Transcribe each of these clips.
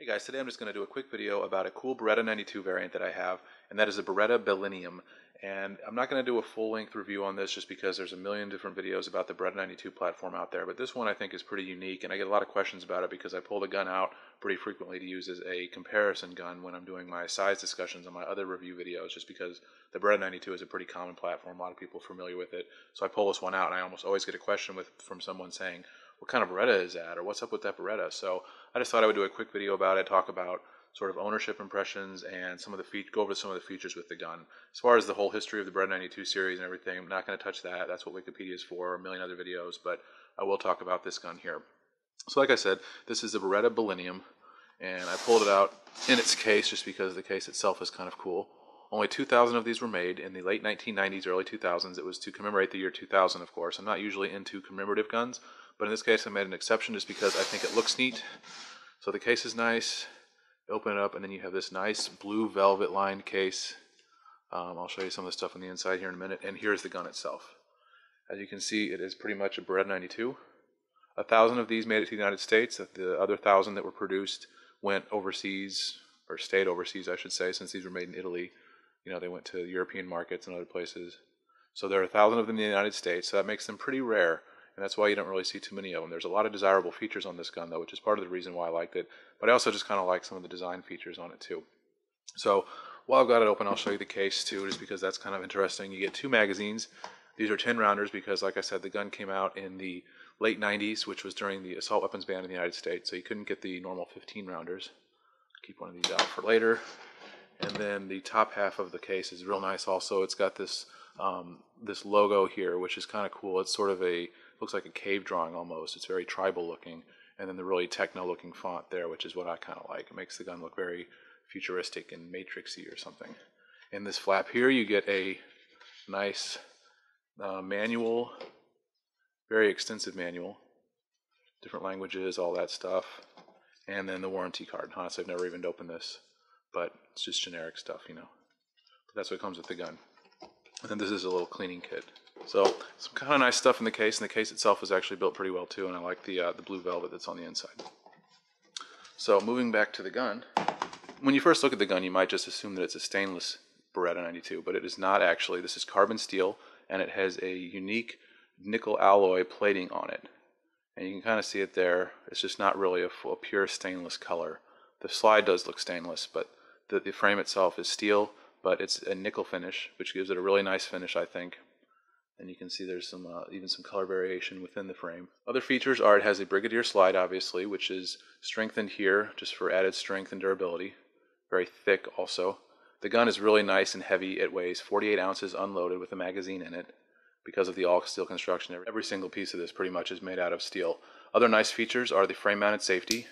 Hey guys, today I'm just going to do a quick video about a cool Beretta 92 variant that I have, and that is a Beretta Billennium. And I'm not going to do a full-length review on this just because there's a million different videos about the Beretta 92 platform out there, but this one I think is pretty unique, and I get a lot of questions about it because I pull the gun out pretty frequently to use as a comparison gun when I'm doing my size discussions on my other review videos, just because the Beretta 92 is a pretty common platform, a lot of people are familiar with it. So I pull this one out, and I almost always get a question with from someone saying, what kind of Beretta is that, or what's up with that Beretta? So I just thought I would do a quick video about it, talk about sort of ownership impressions and some of the features, go over some of the features with the gun. As far as the whole history of the Beretta 92 series and everything, I'm not going to touch that. That's what Wikipedia is for, a million other videos, but I will talk about this gun here. So like I said, this is the Beretta Billennium, and I pulled it out in its case just because the case itself is kind of cool. Only 2,000 of these were made in the late 1990s, early 2000s. It was to commemorate the year 2000, of course. I'm not usually into commemorative guns, but in this case I made an exception just because I think it looks neat. So the case is nice. Open it up and then you have this nice blue velvet lined case. Um, I'll show you some of the stuff on the inside here in a minute. And here's the gun itself. As you can see, it is pretty much a Beretta 92. A thousand of these made it to the United States. The other thousand that were produced went overseas, or stayed overseas, I should say, since these were made in Italy. You know, they went to European markets and other places. So there are a thousand of them in the United States, so that makes them pretty rare and that's why you don't really see too many of them. There's a lot of desirable features on this gun, though, which is part of the reason why I liked it. But I also just kind of like some of the design features on it, too. So while I've got it open, I'll show you the case, too, just because that's kind of interesting. You get two magazines. These are 10 rounders because, like I said, the gun came out in the late 90s, which was during the assault weapons ban in the United States, so you couldn't get the normal 15 rounders. Keep one of these out for later. And then the top half of the case is real nice also. It's got this um, this logo here, which is kind of cool. It's sort of a looks like a cave drawing almost. It's very tribal looking, and then the really techno looking font there, which is what I kind of like. It makes the gun look very futuristic and matrixy or something. In this flap here, you get a nice uh, manual, very extensive manual, different languages, all that stuff, and then the warranty card. Honestly, I've never even opened this, but it's just generic stuff, you know. But that's what comes with the gun. And then this is a little cleaning kit. So some kind of nice stuff in the case, and the case itself is actually built pretty well too, and I like the, uh, the blue velvet that's on the inside. So moving back to the gun, when you first look at the gun, you might just assume that it's a stainless Beretta 92, but it is not actually. This is carbon steel, and it has a unique nickel alloy plating on it. And you can kind of see it there. It's just not really a, a pure stainless color. The slide does look stainless, but the, the frame itself is steel, but it's a nickel finish, which gives it a really nice finish, I think and you can see there's some uh, even some color variation within the frame. Other features are it has a Brigadier slide obviously which is strengthened here just for added strength and durability. Very thick also. The gun is really nice and heavy. It weighs 48 ounces unloaded with a magazine in it because of the all steel construction. Every single piece of this pretty much is made out of steel. Other nice features are the frame mounted safety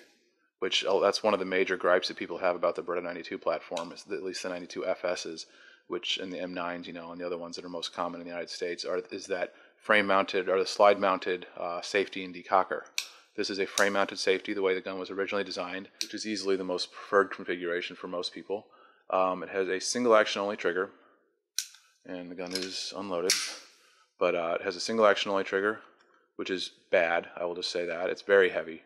which oh, that's one of the major gripes that people have about the Beretta 92 platform, is at least the 92 FSs which in the M9s, you know, and the other ones that are most common in the United States, are is that frame mounted or the slide mounted uh, safety and decocker. This is a frame mounted safety the way the gun was originally designed, which is easily the most preferred configuration for most people. Um, it has a single action only trigger, and the gun is unloaded, but uh, it has a single action only trigger, which is bad. I will just say that it's very heavy.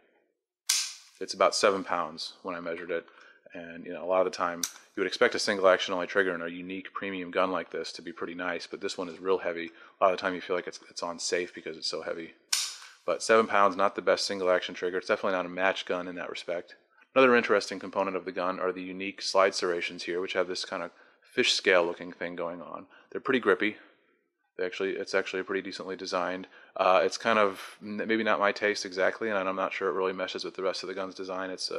It's about seven pounds when I measured it, and you know a lot of the time you would expect a single action only trigger in a unique premium gun like this to be pretty nice, but this one is real heavy. A lot of the time you feel like it's, it's on safe because it's so heavy. But seven pounds, not the best single action trigger. It's definitely not a match gun in that respect. Another interesting component of the gun are the unique slide serrations here, which have this kind of fish scale looking thing going on. They're pretty grippy. They actually, it's actually pretty decently designed. Uh, it's kind of maybe not my taste exactly, and I'm not sure it really meshes with the rest of the gun's design. It's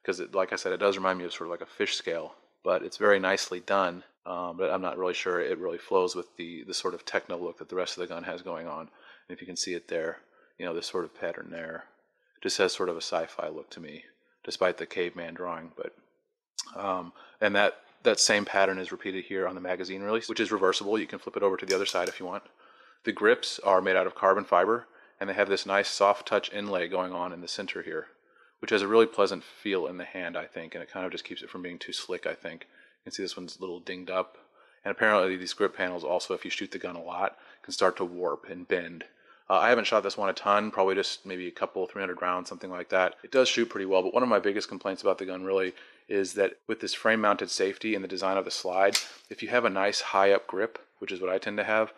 because, uh, like I said, it does remind me of sort of like a fish scale but it's very nicely done. Um, but I'm not really sure it really flows with the the sort of techno look that the rest of the gun has going on. And if you can see it there, you know this sort of pattern there, just has sort of a sci-fi look to me, despite the caveman drawing. But um, and that that same pattern is repeated here on the magazine release, which is reversible. You can flip it over to the other side if you want. The grips are made out of carbon fiber, and they have this nice soft touch inlay going on in the center here which has a really pleasant feel in the hand, I think, and it kind of just keeps it from being too slick, I think. You can see this one's a little dinged up. And apparently these grip panels also, if you shoot the gun a lot, can start to warp and bend. Uh, I haven't shot this one a ton, probably just maybe a couple, 300 rounds, something like that. It does shoot pretty well, but one of my biggest complaints about the gun really is that with this frame mounted safety and the design of the slide, if you have a nice high up grip, which is what I tend to have,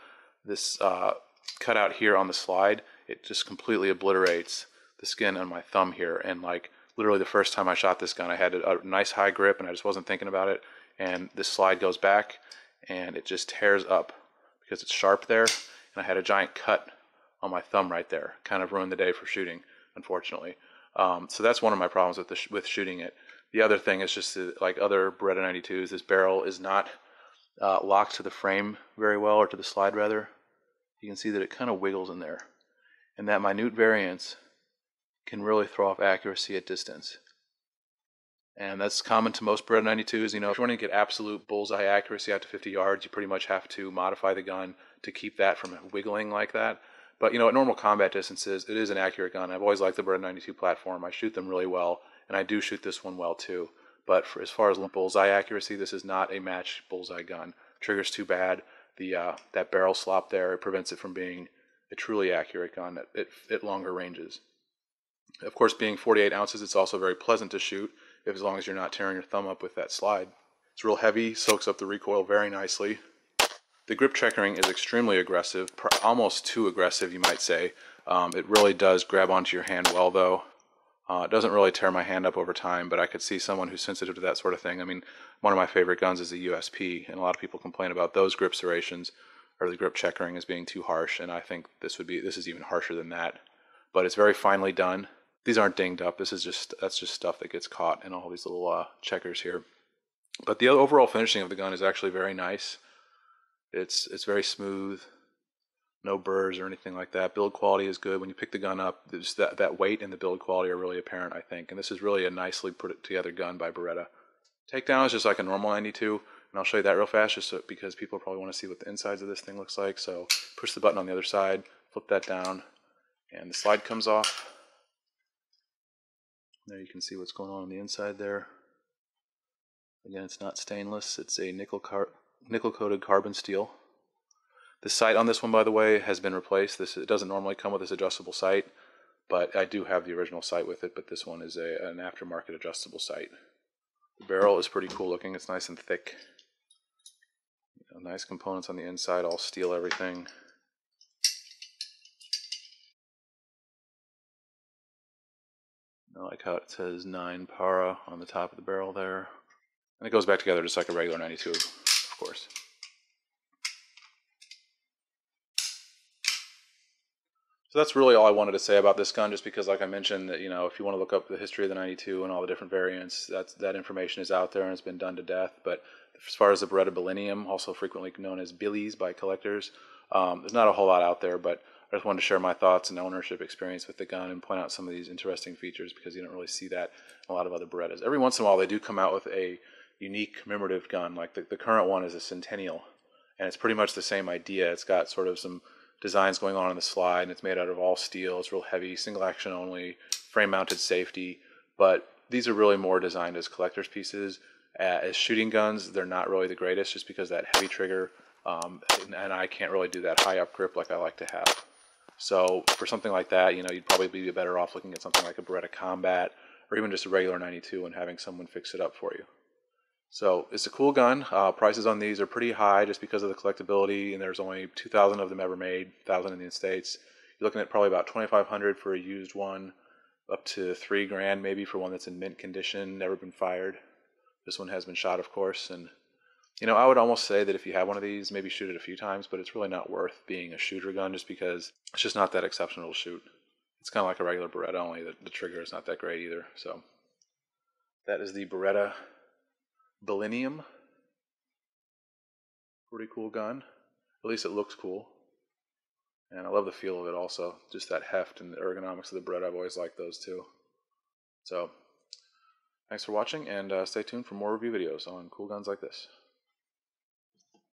this uh, cutout here on the slide, it just completely obliterates the skin on my thumb here. And like literally the first time I shot this gun, I had a, a nice high grip and I just wasn't thinking about it. And this slide goes back and it just tears up because it's sharp there. And I had a giant cut on my thumb right there. Kind of ruined the day for shooting, unfortunately. Um, so that's one of my problems with the sh with shooting it. The other thing is just that, like other Beretta 92s, this barrel is not uh, locked to the frame very well, or to the slide rather. You can see that it kind of wiggles in there. And that minute variance can really throw off accuracy at distance. And that's common to most Beretta 92s. You know, if you want to get absolute bullseye accuracy out to 50 yards, you pretty much have to modify the gun to keep that from wiggling like that. But you know, at normal combat distances, it is an accurate gun. I've always liked the Beretta 92 platform. I shoot them really well, and I do shoot this one well too. But for, as far as bullseye accuracy, this is not a match bullseye gun. Trigger's too bad. The uh, that barrel slop there it prevents it from being a truly accurate gun at, at, at longer ranges. Of course, being 48 ounces, it's also very pleasant to shoot if as long as you're not tearing your thumb up with that slide. It's real heavy, soaks up the recoil very nicely. The grip checkering is extremely aggressive, almost too aggressive, you might say. Um, it really does grab onto your hand well, though. Uh, it doesn't really tear my hand up over time, but I could see someone who's sensitive to that sort of thing. I mean, one of my favorite guns is the USP, and a lot of people complain about those grip serrations or the grip checkering as being too harsh, and I think this would be this is even harsher than that. But it's very finely done. These aren't dinged up. This is just that's just stuff that gets caught in all these little uh, checkers here. But the overall finishing of the gun is actually very nice. It's it's very smooth, no burrs or anything like that. Build quality is good. When you pick the gun up, that, that weight and the build quality are really apparent, I think. And this is really a nicely put together gun by Beretta. Takedown is just like a normal 92, and I'll show you that real fast just so, because people probably want to see what the insides of this thing looks like. So push the button on the other side, flip that down, and the slide comes off. There you can see what's going on on the inside there. Again, it's not stainless. It's a nickel car nickel coated carbon steel. The sight on this one, by the way, has been replaced. This it doesn't normally come with this adjustable sight, but I do have the original sight with it. But this one is a, an aftermarket adjustable sight. The barrel is pretty cool looking. It's nice and thick. You know, nice components on the inside, all steel everything. I like how it says 9 para on the top of the barrel there. And it goes back together just like a regular 92 of course. So that's really all I wanted to say about this gun, just because, like I mentioned, that you know, if you want to look up the history of the 92 and all the different variants, that's that information is out there and it's been done to death. But as far as the Beretta Billennium, also frequently known as Billies by collectors, um, there's not a whole lot out there. But I just wanted to share my thoughts and ownership experience with the gun and point out some of these interesting features because you don't really see that in a lot of other Berettas. Every once in a while, they do come out with a unique commemorative gun. Like the, the current one is a Centennial, and it's pretty much the same idea. It's got sort of some designs going on on the slide, and it's made out of all steel. It's real heavy, single action only, frame mounted safety. But these are really more designed as collector's pieces. Uh, as shooting guns, they're not really the greatest just because that heavy trigger, um, and, and I can't really do that high up grip like I like to have. So for something like that, you know, you'd probably be better off looking at something like a Beretta Combat or even just a regular 92 and having someone fix it up for you. So it's a cool gun. Uh, prices on these are pretty high just because of the collectability, and there's only 2,000 of them ever made, 1,000 in the United States. You're looking at probably about 2,500 for a used one, up to three grand maybe for one that's in mint condition, never been fired. This one has been shot, of course, and you know I would almost say that if you have one of these, maybe shoot it a few times, but it's really not worth being a shooter gun just because it's just not that exceptional to shoot. It's kind of like a regular Beretta, only the, the trigger is not that great either. So that is the Beretta Billennium. Pretty cool gun. At least it looks cool. And I love the feel of it also. Just that heft and the ergonomics of the Beretta. I've always liked those too. So, thanks for watching and uh, stay tuned for more review videos on cool guns like this.